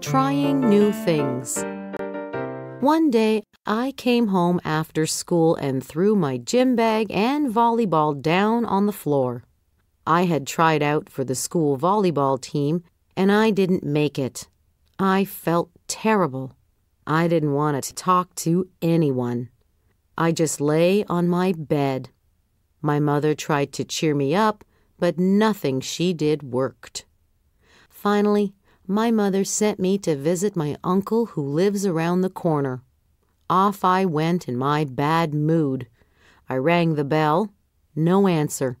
Trying New Things. One day, I came home after school and threw my gym bag and volleyball down on the floor. I had tried out for the school volleyball team and I didn't make it. I felt terrible. I didn't want to talk to anyone. I just lay on my bed. My mother tried to cheer me up, but nothing she did worked. Finally, my mother sent me to visit my uncle who lives around the corner. Off I went in my bad mood. I rang the bell. No answer.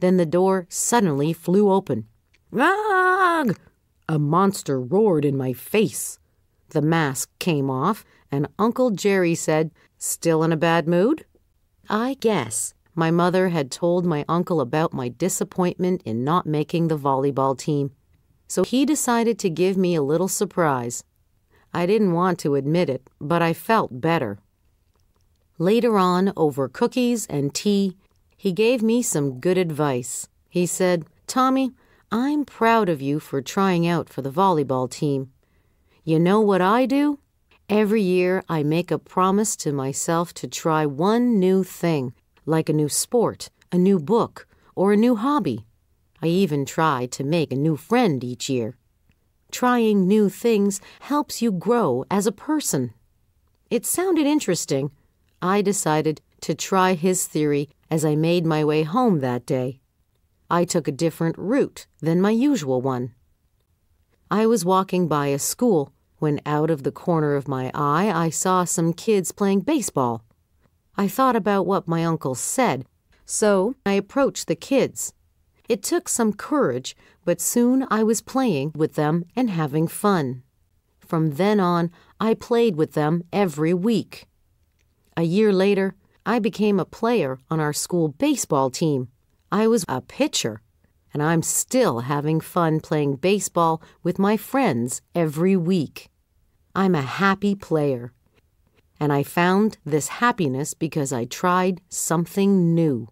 Then the door suddenly flew open. Ugh! A monster roared in my face. The mask came off, and Uncle Jerry said, Still in a bad mood? I guess my mother had told my uncle about my disappointment in not making the volleyball team so he decided to give me a little surprise. I didn't want to admit it, but I felt better. Later on, over cookies and tea, he gave me some good advice. He said, Tommy, I'm proud of you for trying out for the volleyball team. You know what I do? Every year I make a promise to myself to try one new thing, like a new sport, a new book, or a new hobby. I even try to make a new friend each year. Trying new things helps you grow as a person. It sounded interesting. I decided to try his theory as I made my way home that day. I took a different route than my usual one. I was walking by a school when out of the corner of my eye I saw some kids playing baseball. I thought about what my uncle said, so I approached the kids. It took some courage, but soon I was playing with them and having fun. From then on, I played with them every week. A year later, I became a player on our school baseball team. I was a pitcher, and I'm still having fun playing baseball with my friends every week. I'm a happy player, and I found this happiness because I tried something new.